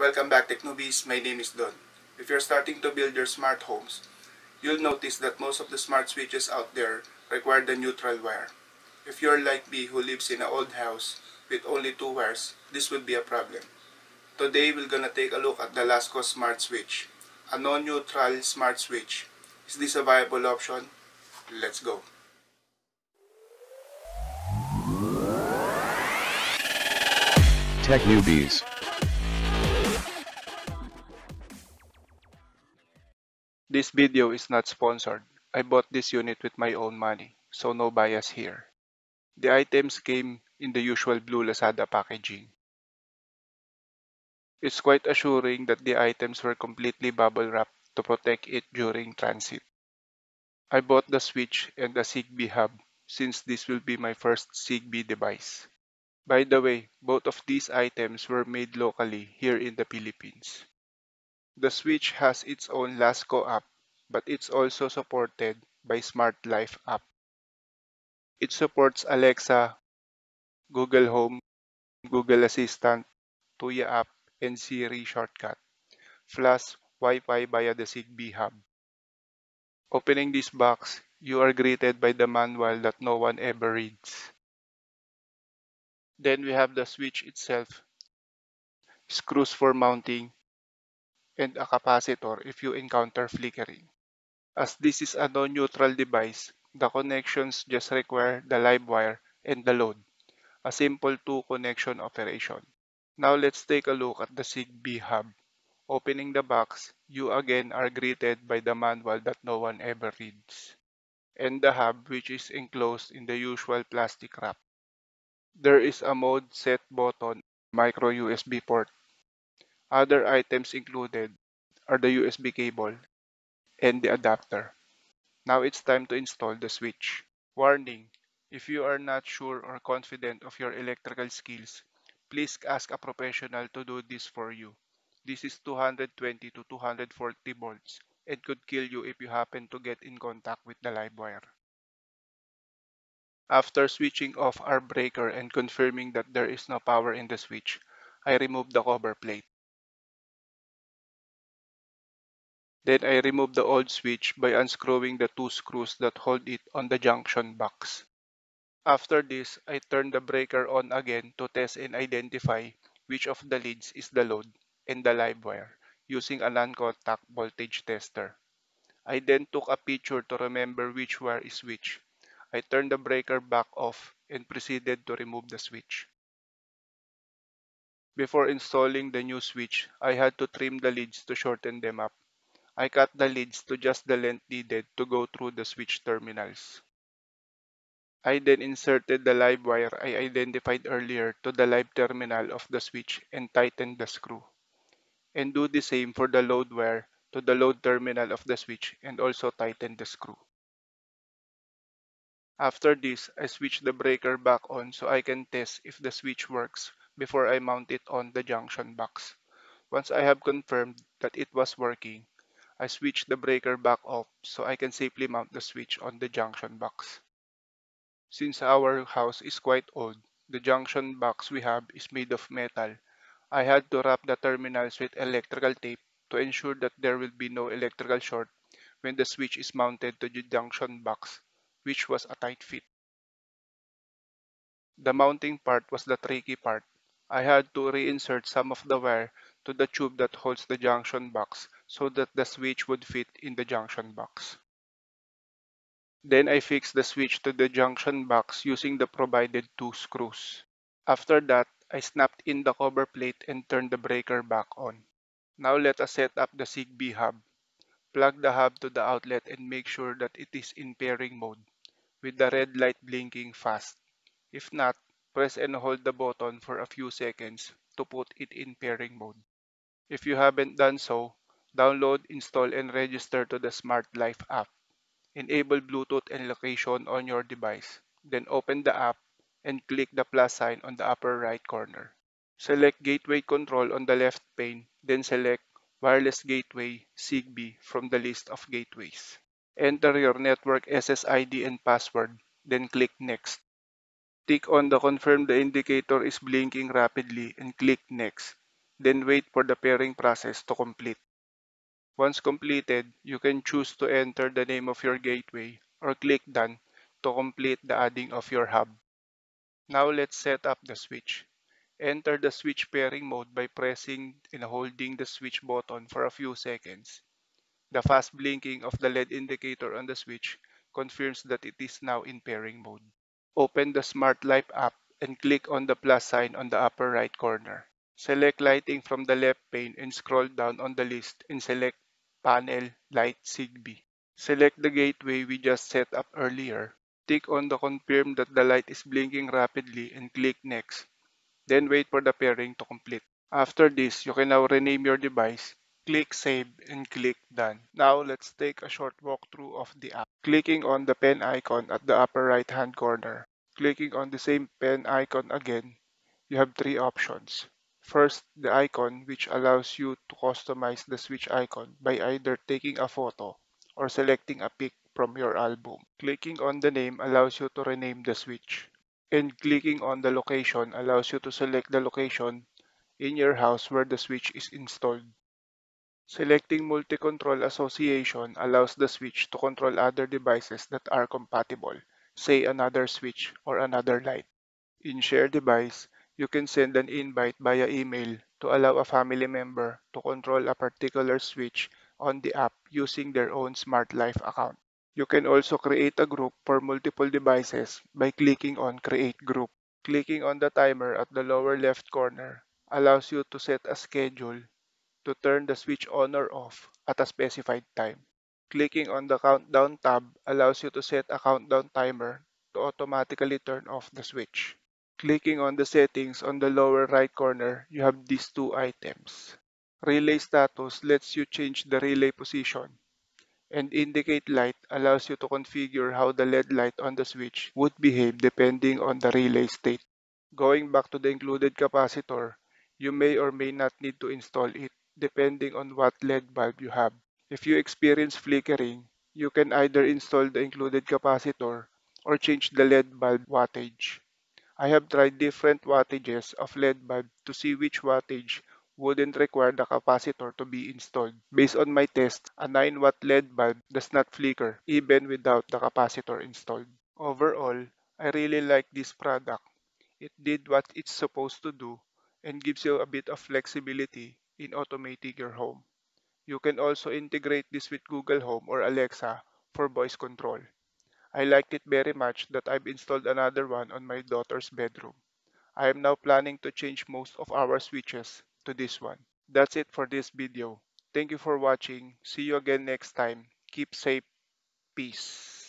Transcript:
Welcome back Tech Newbies, my name is Don. If you're starting to build your smart homes, you'll notice that most of the smart switches out there require the neutral wire. If you're like me who lives in an old house with only two wires, this will be a problem. Today we're gonna take a look at the Lasco Smart Switch, a non-neutral smart switch. Is this a viable option? Let's go. Tech Newbies. This video is not sponsored. I bought this unit with my own money, so no bias here. The items came in the usual blue Lazada packaging. It's quite assuring that the items were completely bubble wrapped to protect it during transit. I bought the switch and the Zigbee hub since this will be my first Zigbee device. By the way, both of these items were made locally here in the Philippines. The Switch has its own Lasco app, but it's also supported by Smart Life app. It supports Alexa, Google Home, Google Assistant, Tuya app, and Siri shortcut, plus Wi-Fi via the Zigbee hub. Opening this box, you are greeted by the manual that no one ever reads. Then we have the switch itself, screws for mounting, and a capacitor if you encounter flickering. As this is a non-neutral device, the connections just require the live wire and the load, a simple two-connection operation. Now let's take a look at the Zigbee hub. Opening the box, you again are greeted by the manual that no one ever reads, and the hub which is enclosed in the usual plastic wrap. There is a mode set button, micro USB port. Other items included are the USB cable and the adapter. Now it's time to install the switch. Warning, if you are not sure or confident of your electrical skills, please ask a professional to do this for you. This is 220 to 240 volts and could kill you if you happen to get in contact with the live wire. After switching off our breaker and confirming that there is no power in the switch, I remove the cover plate. Then I remove the old switch by unscrewing the two screws that hold it on the junction box. After this, I turn the breaker on again to test and identify which of the leads is the load and the live wire using a non-contact voltage tester. I then took a picture to remember which wire is which I turned the breaker back off and proceeded to remove the switch. Before installing the new switch, I had to trim the leads to shorten them up. I cut the leads to just the length needed to go through the switch terminals. I then inserted the live wire I identified earlier to the live terminal of the switch and tightened the screw. And do the same for the load wire to the load terminal of the switch and also tighten the screw. After this, I switch the breaker back on so I can test if the switch works before I mount it on the junction box. Once I have confirmed that it was working, I switch the breaker back off so I can safely mount the switch on the junction box. Since our house is quite old, the junction box we have is made of metal. I had to wrap the terminals with electrical tape to ensure that there will be no electrical short when the switch is mounted to the junction box which was a tight fit. The mounting part was the tricky part. I had to reinsert some of the wire to the tube that holds the junction box so that the switch would fit in the junction box. Then I fixed the switch to the junction box using the provided two screws. After that, I snapped in the cover plate and turned the breaker back on. Now let us set up the Zigbee hub. Plug the hub to the outlet and make sure that it is in pairing mode with the red light blinking fast. If not, press and hold the button for a few seconds to put it in pairing mode. If you haven't done so, download, install, and register to the Smart Life app. Enable Bluetooth and location on your device. Then open the app and click the plus sign on the upper right corner. Select Gateway Control on the left pane, then select Wireless Gateway Zigbee from the list of gateways. Enter your network SSID and password, then click Next. Tick on the confirm the indicator is blinking rapidly and click Next. then wait for the pairing process to complete. Once completed, you can choose to enter the name of your gateway or click Done to complete the adding of your hub. Now let's set up the switch. Enter the switch pairing mode by pressing and holding the switch button for a few seconds. The fast blinking of the LED indicator on the switch confirms that it is now in pairing mode. Open the Smart Life app and click on the plus sign on the upper right corner. Select lighting from the left pane and scroll down on the list and select Panel Light Zigbee. Select the gateway we just set up earlier. Tick on the confirm that the light is blinking rapidly and click Next. Then wait for the pairing to complete. After this, you can now rename your device, click Save, and click Done. Now let's take a short walkthrough of the app. Clicking on the pen icon at the upper right hand corner. Clicking on the same pen icon again, you have three options. First, the icon which allows you to customize the switch icon by either taking a photo or selecting a pic from your album. Clicking on the name allows you to rename the switch and clicking on the location allows you to select the location in your house where the switch is installed. Selecting multi-control association allows the switch to control other devices that are compatible, say another switch or another light. In Share Device, you can send an invite via email to allow a family member to control a particular switch on the app using their own Smart Life account. You can also create a group for multiple devices by clicking on Create Group. Clicking on the timer at the lower left corner allows you to set a schedule to turn the switch on or off at a specified time. Clicking on the Countdown tab allows you to set a countdown timer to automatically turn off the switch. Clicking on the settings on the lower right corner, you have these two items. Relay status lets you change the relay position and indicate light allows you to configure how the LED light on the switch would behave depending on the relay state. Going back to the included capacitor, you may or may not need to install it depending on what LED bulb you have. If you experience flickering, you can either install the included capacitor or change the LED bulb wattage. I have tried different wattages of LED bulb to see which wattage wouldn't require the capacitor to be installed. Based on my test, a 9 watt LED bulb does not flicker even without the capacitor installed. Overall, I really like this product. It did what it's supposed to do and gives you a bit of flexibility in automating your home. You can also integrate this with Google Home or Alexa for voice control. I liked it very much that I've installed another one on my daughter's bedroom. I am now planning to change most of our switches to this one. That's it for this video. Thank you for watching. See you again next time. Keep safe. Peace.